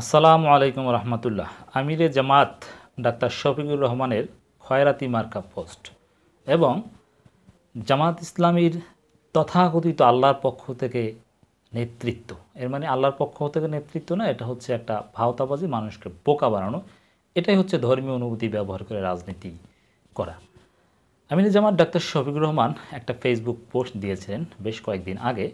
আসসালামু আলাইকুম রহমতুল্লাহ। আমিরে জামাত ডাক্তার শফিকুর রহমানের খয়রাতি মার্কা পোস্ট এবং জামাত ইসলামীর তথাকথিত আল্লাহর পক্ষ থেকে নেতৃত্ব। এর মানে আল্লাহর পক্ষ থেকে নেতৃত্ব না, এটা হচ্ছে একটা ভাওতাবাজি, মানুষকে বোকা বানানো। এটাই হচ্ছে ধর্মীয় অনুভূতি ব্যবহার করে রাজনীতি করা। আমিরে জামাত ডাক্তার শফিকুর রহমান একটা ফেসবুক পোস্ট দিয়েছিলেন বেশ কয়েকদিন আগে।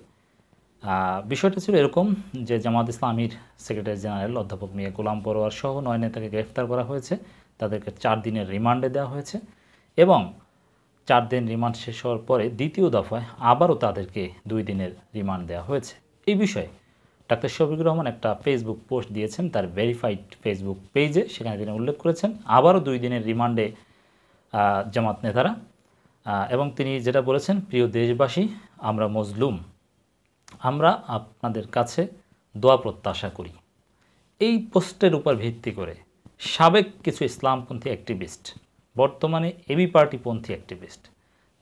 বিষয়টা ছিল এরকম যে জামাত ইসলামীর সেক্রেটারি জেনারেল অধ্যাপক মিয়া গোলাম পরোয়ার সহ নয় নেতাকে গ্রেফতার করা হয়েছে। তাদেরকে চার দিনের রিমান্ডে দেওয়া হয়েছে এবং চার দিন রিমান্ড শেষ হওয়ার পরে দ্বিতীয় দফায় আবারও তাদেরকে দুই দিনের রিমান্ড দেওয়া হয়েছে। এই বিষয়ে ডাক্তার শফিকুর রহমান একটা ফেসবুক পোস্ট দিয়েছেন, তার ভেরিফাইড ফেসবুক পেজে সেখানে তিনি উল্লেখ করেছেন, আবারও দুই দিনের রিমান্ডে জামাত নেতারা। এবং তিনি যেটা বলেছেন, প্রিয় দেশবাসী, আমরা মজলুম। আমরা আপনাদের কাছে দোয়া প্রত্যাশা করি। এই পোস্টের উপর ভিত্তি করে সাবেক কিছু ইসলামপন্থী অ্যাক্টিভিস্ট, বর্তমানে এবি পার্টিপন্থী অ্যাক্টিভিস্ট,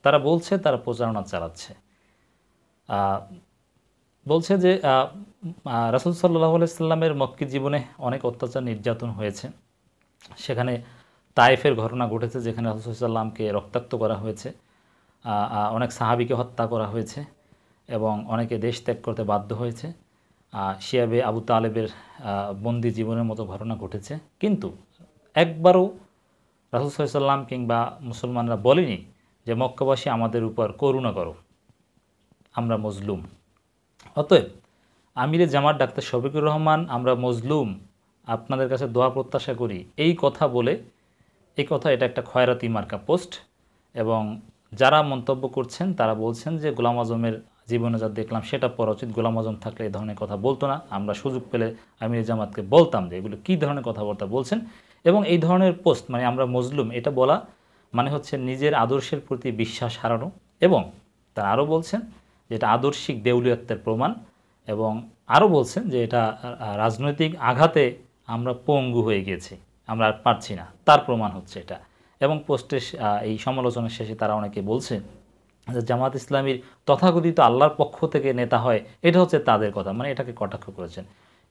তারা বলছে, তারা প্রচারণা চালাচ্ছে। বলছে যে রাসুল সাল্লাহ সাল্লামের মক্কি জীবনে অনেক অত্যাচার নির্যাতন হয়েছে। সেখানে তায়েফের ঘটনা ঘটেছে, যেখানে রাসুল সাল্লামকে রক্তাক্ত করা হয়েছে। অনেক সাহাবিকে হত্যা করা হয়েছে। এবং অনেকে দেশ ত্যাগ করতে বাধ্য হয়েছে। শিয়াবে আবু তালেবের বন্দি জীবনের মতো ঘটনা ঘটেছে। কিন্তু একবারও রাসুল সাল্লাম কিংবা মুসলমানরা বলেনি যে মক্কাবাসী আমাদের উপর করুণা করো, আমরা মজলুম। অতএব আমিরে জামাত ডাক্তার শফিকুর রহমান, আমরা মজলুম, আপনাদের কাছে দোয়া প্রত্যাশা করি। এই কথা বলে, এই কথা এটা একটা খয়রাতি মার্কা পোস্ট এবং যারা মন্তব্য করছেন তারা বলছেন যে গোলাম আজমের জীবনে যা দেখলাম, সেটা পড়া উচিত। গোলাম আজম থাকলে এই ধরনের কথা বলতো না। আমরা সুযোগ পেলে আমির জামাতকে বলতাম যে, এগুলো কী ধরনের কথাবার্তা বলছেন? এবং এই ধরনের পোস্ট মানে আমরা মজলুম, এটা বলা মানে হচ্ছে নিজের আদর্শের প্রতি বিশ্বাস হারানো এবং তারা আরও বলছেন যে, এটা আদর্শিক দেউলিয়ত্বের প্রমাণ এবং আরও বলছেন যে, এটা রাজনৈতিক আঘাতে আমরা পঙ্গু হয়ে গেছি, আমরা আর পারছি না। তার প্রমাণ হচ্ছে এটা। এবং পোস্টে এই সমালোচনার শেষে তারা অনেকে বলছে যে জামাত ইসলামীর তথাকথিত আল্লাহর পক্ষ থেকে নেতা হয়, এটা হচ্ছে তাদের কথা মানে এটাকে কটাক্ষ করেছেন।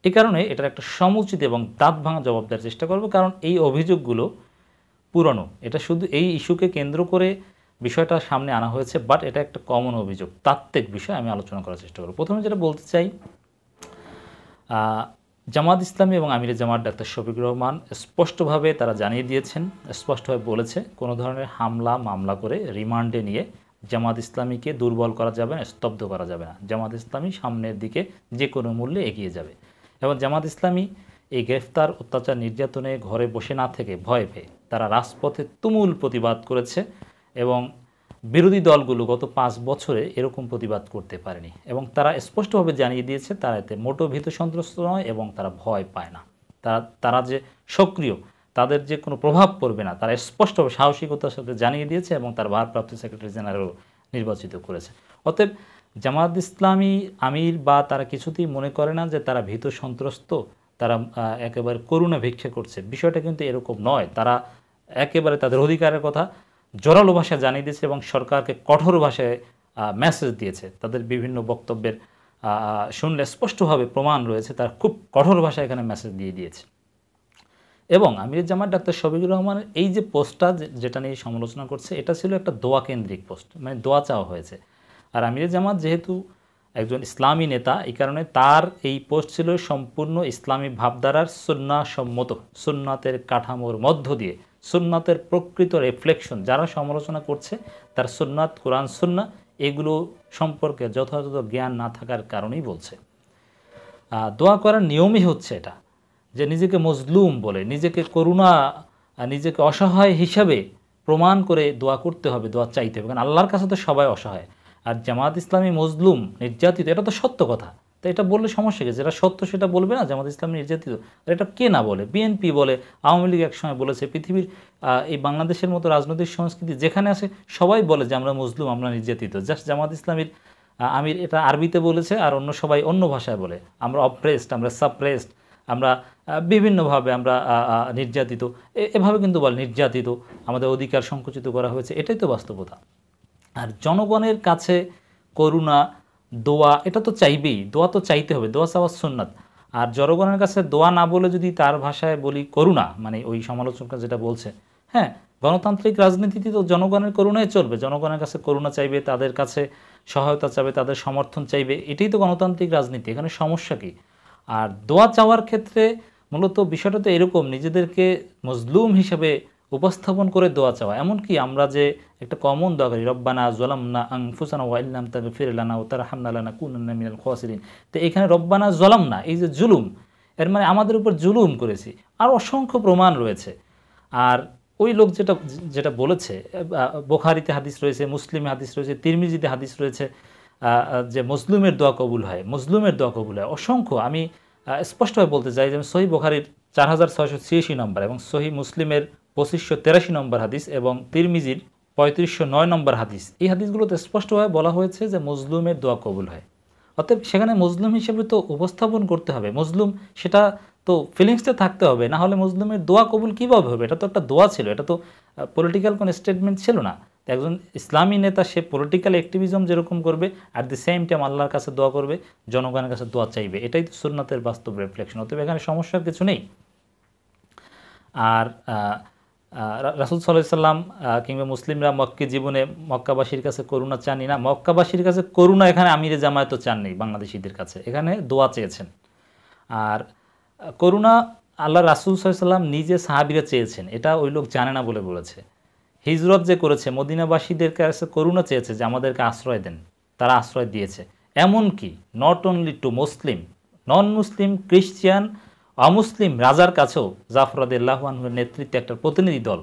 এ কারণে এটার একটা সমুচিত এবং দাঁত ভাঙা জবাব দেওয়ার চেষ্টা করব, কারণ এই অভিযোগগুলো পুরনো। এটা শুধু এই ইস্যুকে কেন্দ্র করে বিষয়টা সামনে আনা হয়েছে, বাট এটা একটা কমন অভিযোগ, তাত্ত্বিক বিষয় আমি আলোচনা করার চেষ্টা করব। প্রথমে যেটা বলতে চাই জামাত ইসলামী এবং আমিরে জামাত ডাক্তার শফিক রহমান স্পষ্টভাবে তারা জানিয়ে দিয়েছেন, স্পষ্টভাবে বলেছে কোনো ধরনের হামলা, মামলা করে রিমান্ডে নিয়ে জামাত ইসলামীকে দুর্বল করা যাবে না, স্তব্ধ করা যাবে না। জামাত ইসলামী সামনের দিকে যে কোনো মূল্যে এগিয়ে যাবে। এবং জামাত ইসলামী এই গ্রেফতার, অত্যাচার, নির্যাতনে ঘরে বসে না থেকে ভয় পেয়ে তারা রাজপথে তুমুল প্রতিবাদ করেছে এবং বিরোধী দলগুলো গত পাঁচ বছরে এরকম প্রতিবাদ করতে পারেনি। এবং তারা স্পষ্টভাবে জানিয়ে দিয়েছে, তারা এতে মোটো ভীত সন্ত্রস্ত নয় এবং তারা ভয় পায় না। তারা তারা যে সক্রিয় তাদের যে কোনো প্রভাব পড়বে না। তারা স্পষ্টভাবে সাহসিকতার সাথে জানিয়ে দিয়েছে এবং তার ভারপ্রাপ্ত সেক্রেটারি জেনারেলও নির্বাচিত করেছে। অতএব জামাত ইসলামী আমির বা তারা কিছুতেই মনে করে না যে তারা ভীত সন্ত্রস্ত, তারা একেবারে করুণা ভিক্ষা করছে। বিষয়টা কিন্তু এরকম নয়। তারা একেবারে তাদের অধিকারের কথা জোরালো ভাষায় জানিয়ে দিয়েছে এবং সরকারকে কঠোর ভাষায় মেসেজ দিয়েছে। তাদের বিভিন্ন বক্তব্যের শুনলে স্পষ্টভাবে প্রমাণ রয়েছে। তার খুব কঠোর ভাষায় এখানে মেসেজ দিয়ে দিয়েছে। এবং আমির জামাত ডাক্তার শফিকুর রহমানের এই যে পোস্টটা যেটা নিয়ে সমালোচনা করছে, এটা ছিল একটা দোয়া কেন্দ্রিক পোস্ট মানে দোয়া চাওয়া হয়েছে। আর আমির জামাত যেহেতু একজন ইসলামী নেতা, এই কারণে তার এই পোস্ট ছিল সম্পূর্ণ ইসলামী ভাবধারার সুন্না সম্মত সুন্নাতের কাঠামোর মধ্য দিয়ে, সুন্নাতের প্রকৃত রিফ্লেকশন যারা সমালোচনা করছে তার সুন্নাত, কোরআন সুন্না এগুলো সম্পর্কে যথাযথ জ্ঞান না থাকার কারণেই বলছে। দোয়া করার নিয়মই হচ্ছে এটা। যে নিজেকে মজলুম বলে, নিজেকে করুণা নিজেকে অসহায় হিসাবে প্রমাণ করে দোয়া করতে হবে, দোয়া চাইতে হবে। কারণ আল্লাহর কাছে তো সবাই অসহায়। আর জামাত ইসলামী মজলুম, নির্যাতিত, এটা তো সত্য কথা। তো এটা বললে সমস্যা কি? যেটা সত্য সেটা বলবে না জামাত ইসলামী নির্যাতিত? আর এটা কে না বলে? বিএনপি বলে, আওয়ামী লীগ একসময় বলেছে, পৃথিবীর এই বাংলাদেশের মতো রাজনৈতিক সংস্কৃতি যেখানে আছে, সবাই বলে যে আমরা মজলুম, আমরা নির্যাতিত। জাস্ট জামাত ইসলামীর আমির এটা আরবিতে বলেছে আর অন্য সবাই অন্য ভাষায় বলে। আমরা অপ্রেসড আমরা সাপ্রেসড আমরা বিভিন্নভাবে আমরা নির্যাতিত। এভাবে কিন্তু বল নির্যাতিত। আমাদের অধিকার সংকুচিত করা হয়েছে। এটাই তো বাস্তবতা। আর জনগণের কাছে করুণা, দোয়া, এটা তো চাইবেই। দোয়া তো চাইতে হবে। দোয়া চাওয়ার সুন্নাত। আর জনগণের কাছে দোয়া না বলে যদি তার ভাষায় বলি করুণা মানে ওই সমালোচকরা যেটা বলছে হ্যাঁ গণতান্ত্রিক রাজনীতিতে তো জনগণের করুণাই চলবে। জনগণের কাছে করুণা চাইবে, তাদের কাছে সহায়তা চাইবে, তাদের সমর্থন চাইবে। এটাই তো গণতান্ত্রিক রাজনীতি। এখানে সমস্যা কি? আর দোয়া চাওয়ার ক্ষেত্রে মূলত বিষয়টা তো এরকম, নিজেদেরকে মজলুম হিসেবে উপস্থাপন করে দোয়া চাওয়া। এমনকি আমরা যে একটা কমন দোয়া করি, রব্বানা জলামনা আং ফুসানা ওয়াইল্লাম তাকে ফিরলানা ও তারা হামনালানা কুন্না মিনাল খোয়াসিরিন তো এখানে রব্বানা জলামনা এই যে জুলুম, এর মানে আমাদের উপর জুলুম করেছি। আর অসংখ্য প্রমাণ রয়েছে। আর ওই লোক যেটা যেটা বলেছে বোখারিতে হাদিস রয়েছে, মুসলিমে হাদিস রয়েছে, তিরমিজিতে হাদিস রয়েছে যে মজলুমের দোয়া কবুল হয় মজলুমের দোয়া কবুল হয়। অসংখ্য। আমি স্পষ্টভাবে বলতে চাই যে সহি বোখারির চার হাজার ছয়শো ছিয়াশি নম্বর এবং সহি মুসলিমের পঁচিশশো তেরাশি নম্বর হাদিস এবং তিরমিজির পঁয়ত্রিশশো নয় নম্বর হাদিস। এই হাদিসগুলোতে স্পষ্টভাবে বলা হয়েছে যে মজলুমের দোয়া কবুল হয়। অতএব সেখানে মজলুম হিসেবে তো উপস্থাপন করতে হবে। মজলুম সেটা তো ফিলিংসটা থাকতে হবে। না হলে মজলুমের দোয়া কবুল কীভাবে হবে? এটা তো একটা দোয়া ছিল। এটা তো পলিটিক্যাল কোনো স্টেটমেন্ট ছিল না। একজন ইসলামী নেতা, সে পলিটিক্যাল অ্যাক্টিভিজম যেরকম করবে অ্যাট দি সেম টাইম আল্লাহর কাছে দোয়া করবে, জনগণের কাছে দোয়া চাইবে। এটাই তো সুন্নাতের বাস্তব রিফ্লেকশন অতএব এখানে সমস্যার কিছু নেই। আর রাসুল সাল্লাম কিংবা মুসলিমরা মক্কে জীবনে মক্কাবাসীর কাছে করুণা চাননি না। মক্কাবাসীর কাছে করুণা এখানে আমিরে জামায়াতও চাননি, বাংলাদেশিদের কাছে। এখানে দোয়া চেয়েছেন। আর, করুণা আল্লাহ রাসুল সাল্লাম নিজে সাহাবিরা চেয়েছেন। এটা ওই লোক জানে না বলে বলেছে। হিজরত যে করেছে, মদিনাবাসীদের কাছে করুণা চেয়েছে যে আমাদেরকে আশ্রয় দেন। তারা আশ্রয় দিয়েছে। এমন কি not only to Muslim non Muslim Christian অমুসলিম রাজার কাছেও জাফরাদুল্লাহানের নেতৃত্বে একটা প্রতিনিধি দল,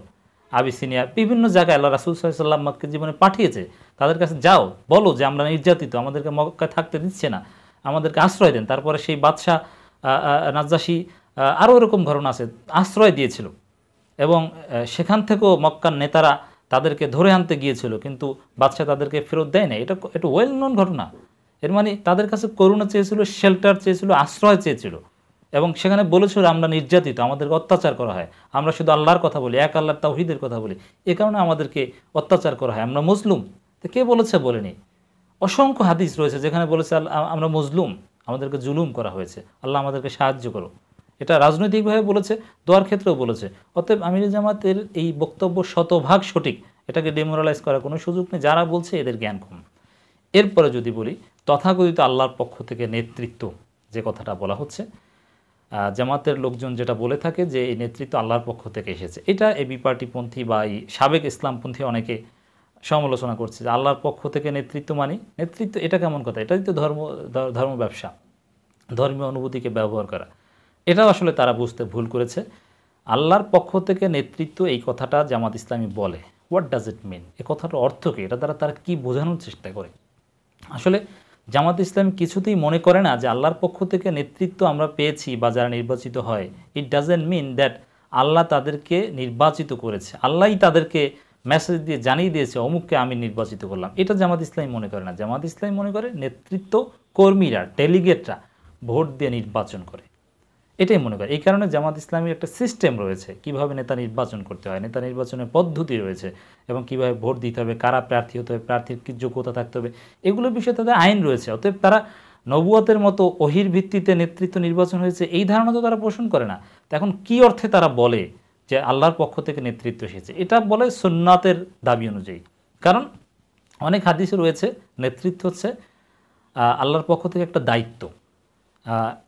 আবিসিনিয়া, বিভিন্ন জায়গায় আল্লাহ রাসুল সাল্লাম মক্কে জীবনে পাঠিয়েছে। তাদের কাছে যাও, বলো যে আমরা নির্যাতিত, আমাদেরকে মক্কায় থাকতে দিচ্ছে না, আমাদেরকে আশ্রয় দেন। তারপরে সেই বাদশাহ নাজ্জাসী আরও এরকম ঘটনা আছে, আশ্রয় দিয়েছিল। এবং সেখান থেকেও মক্কার নেতারা তাদেরকে ধরে আনতে গিয়েছিল, কিন্তু বাদশাহ তাদেরকে ফেরত দেয় না এটা একটা ওয়েল নোন ঘটনা। এর মানে তাদের কাছে করুণা চেয়েছিল শেল্টার চেয়েছিল, আশ্রয় চেয়েছিল। এবং সেখানে বলেছিল, আমরা নির্যাতিত, আমাদেরকে অত্যাচার করা হয়। আমরা শুধু আল্লাহর কথা বলি, এক আল্লাহর তাহিদের কথা বলি। এ কারণে আমাদেরকে অত্যাচার করা হয়। আমরা মজলুম তো কে বলেছে বলেনি? অসংখ্য হাদিস রয়েছে যেখানে বলেছে আমরা মজলুম আমাদেরকে জুলুম করা হয়েছে। আল্লাহ আমাদেরকে সাহায্য করো এটা রাজনৈতিকভাবে বলেছে দোয়ার ক্ষেত্রেও বলেছে। অতএব আমির জামাতের এই বক্তব্য শতভাগ সঠিক, এটাকে ডেমোরালাইজ করার কোনো সুযোগ নেই, যারা বলছে এদের জ্ঞান কম। এরপরে যদি বলি, তথাকথিত আল্লাহর পক্ষ থেকে নেতৃত্ব, যে কথাটা বলা হচ্ছে জামাতের লোকজন যেটা বলে থাকে যে এই নেতৃত্ব আল্লাহর পক্ষ থেকে এসেছে। এটা এবি পার্টিপন্থী বা এই সাবেক ইসলামপন্থী অনেকে সমালোচনা করছে যে আল্লাহর পক্ষ থেকে নেতৃত্ব মানি, নেতৃত্ব এটা কেমন কথা? এটাই তো ধর্ম ধর্ম ব্যবসা, ধর্মীয় অনুভূতিকে ব্যবহার করা। এটাও আসলে তারা বুঝতে ভুল করেছে। আল্লাহর পক্ষ থেকে নেতৃত্ব এই কথাটা জামাত ইসলামী বলে। হোয়াট ডাজ ইট মিন এ কথাটার অর্থ কী? এটা দ্বারা তারা কী বোঝানোর চেষ্টা করে? আসলে জামাত ইসলাম কিছুতেই মনে করে না যে আল্লাহর পক্ষ থেকে নেতৃত্ব আমরা পেয়েছি বা যারা নির্বাচিত হয়। ইট ডাজেন্ট মিন দ্যাট আল্লাহ তাদেরকে নির্বাচিত করেছে। আল্লাহই তাদেরকে মেসেজ দিয়ে জানিয়ে দিয়েছে, অমুককে আমি নির্বাচিত করলাম। এটা জামাত ইসলামী মনে করে না। জামাত ইসলাম মনে করে নেতৃত্ব কর্মীরা ডেলিগেটরা ভোট দিয়ে নির্বাচন করে। এটাই মনে করে। এই কারণে জামাত ইসলামীর একটা সিস্টেম রয়েছে। কীভাবে নেতা নির্বাচন করতে হয়, নেতা নির্বাচনের পদ্ধতি রয়েছে এবং কীভাবে ভোট দিতে হবে, কারা প্রার্থী হতে হবে, প্রার্থীর কী যোগ্যতা থাকতে হবে, এগুলোর বিষয়ে তাদের আইন রয়েছে। অতএব তারা নবুয়তের মতো অহির ভিত্তিতে নেতৃত্ব নির্বাচন হয়েছে, এই ধারণা তো তারা পোষণ করে না। এখন কি অর্থে তারা বলে যে আল্লাহর পক্ষ থেকে নেতৃত্ব এসেছে? এটা বলে সুন্নাতের দাবি অনুযায়ী। কারণ অনেক হাদিসে রয়েছে, নেতৃত্ব হচ্ছে আল্লাহর পক্ষ থেকে একটা দায়িত্ব।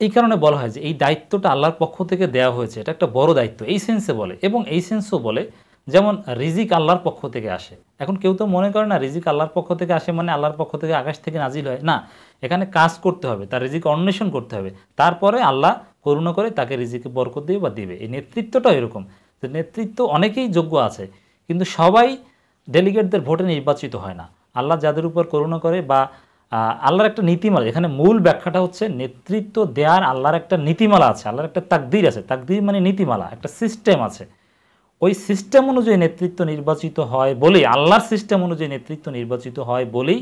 এই কারণে বলা হয় যে এই দায়িত্বটা আল্লাহর পক্ষ থেকে দেওয়া হয়েছে, এটা একটা বড় দায়িত্ব। এই সেন্সে বলে এবং এই সেন্সও বলে যেমন রিজিক আল্লাহর পক্ষ থেকে আসে। এখন কেউ তো মনে করে না রিজিক আল্লাহর পক্ষ থেকে আসে মানে আল্লাহর পক্ষ থেকে আকাশ থেকে নাজিল হয়। না, এখানে কাজ করতে হবে, তার রিজিক অন্বেষণ করতে হবে। তারপরে আল্লাহ করুণা করে তাকে রিজিকে বরকত দিয়ে বা দিবে। এই নেতৃত্বটা এরকম। যে নেতৃত্ব অনেকেই যোগ্য আছে, কিন্তু সবাই ডেলিগেটদের ভোটে নির্বাচিত হয় না। আল্লাহ যাদের উপর করুণা করে বা আল্লাহর একটা নীতিমালা, এখানে মূল ব্যাখ্যাটা হচ্ছে নেতৃত্ব দেওয়ার আল্লাহর একটা নীতিমালা আছে, আল্লাহর একটা তাকদির আছে। তাকদির মানে নীতিমালা, একটা সিস্টেম আছে। ওই সিস্টেম অনুযায়ী নেতৃত্ব নির্বাচিত হয় বলেই, আল্লাহর সিস্টেম অনুযায়ী নেতৃত্ব নির্বাচিত হয় বলেই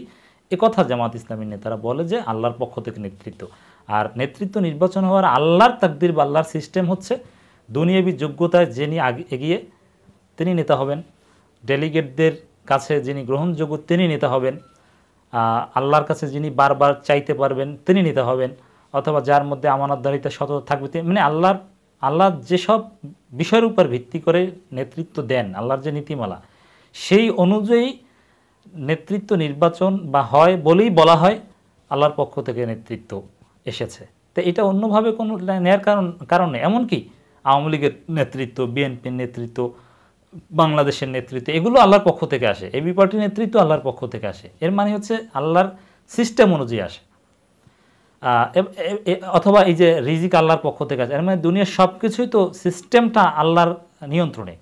কথা জামাত ইসলামীর নেতারা বলে যে আল্লাহর পক্ষ থেকে নেতৃত্ব। আর নেতৃত্ব নির্বাচন হওয়ার আল্লাহর তাকদির বা আল্লাহর সিস্টেম হচ্ছে দুনিয়াবী যোগ্যতায় যিনি এগিয়ে তিনি নেতা হবেন। ডেলিগেটদের কাছে যিনি গ্রহণযোগ্য, তিনি নেতা হবেন। আল্লাহর কাছে যিনি বারবার চাইতে পারবেন, তিনি নিতে হবেন। অথবা যার মধ্যে আমানতদারিতা সততা থাকবে মানে আল্লাহর, আল্লাহ যেসব বিষয়ের উপর ভিত্তি করে নেতৃত্ব দেন, আল্লাহর যে নীতিমালা, সেই অনুযায়ী নেতৃত্ব নির্বাচন বা হয় বলেই বলা হয়, আল্লাহর পক্ষ থেকে নেতৃত্ব এসেছে। তো এটা অন্যভাবে কোনো নেয়ার কারণ, কারণে এমনকি আওয়ামী লীগের নেতৃত্ব, বিএনপির নেতৃত্ব বাংলাদেশের নেতৃত্ব, এগুলো আল্লাহর পক্ষ থেকে আসে। এবি পার্টির নেতৃত্ব আল্লাহর পক্ষ থেকে আসে। এর মানে হচ্ছে আল্লাহর সিস্টেম অনুযায়ী আসে। অথবা এই যে রিজিক আল্লাহর পক্ষ থেকে আসে, এর মানে দুনিয়ার সব কিছুই তো সিস্টেমটা আল্লাহর নিয়ন্ত্রণে।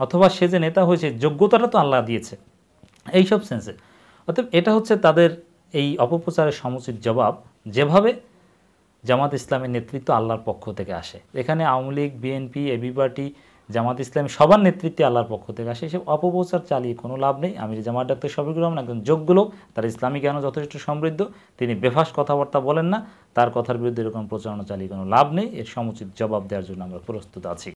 অথবা সে যে নেতা হয়েছে, যোগ্যতাটা তো আল্লাহ দিয়েছে। এইসব সেন্সে অতএব এটা হচ্ছে তাদের এই অপপ্রচারের সমুচিত জবাব। যেভাবে জামাত ইসলামের নেতৃত্ব আল্লাহর পক্ষ থেকে আসে। এখানে Awami League, BNP AB party Jamaat Islami সবার নেতৃত্বে আল্লাহর পক্ষ থেকে আসে। এসব অপপ্রচার চালিয়ে কোনো লাভ নেই। আমি জামাত ডাক্তার শফিকুর রহমান একজন যোগ্য লোক, তার ইসলামী জ্ঞান যথেষ্ট সমৃদ্ধ, তিনি বেফাস কথাবার্তা বলেন না, তার কথার বিরুদ্ধে এরকম প্রচারণা চালিয়ে কোনো লাভ নেই। এর সমুচিত জবাব দেওয়ার জন্য আমরা প্রস্তুত আছি।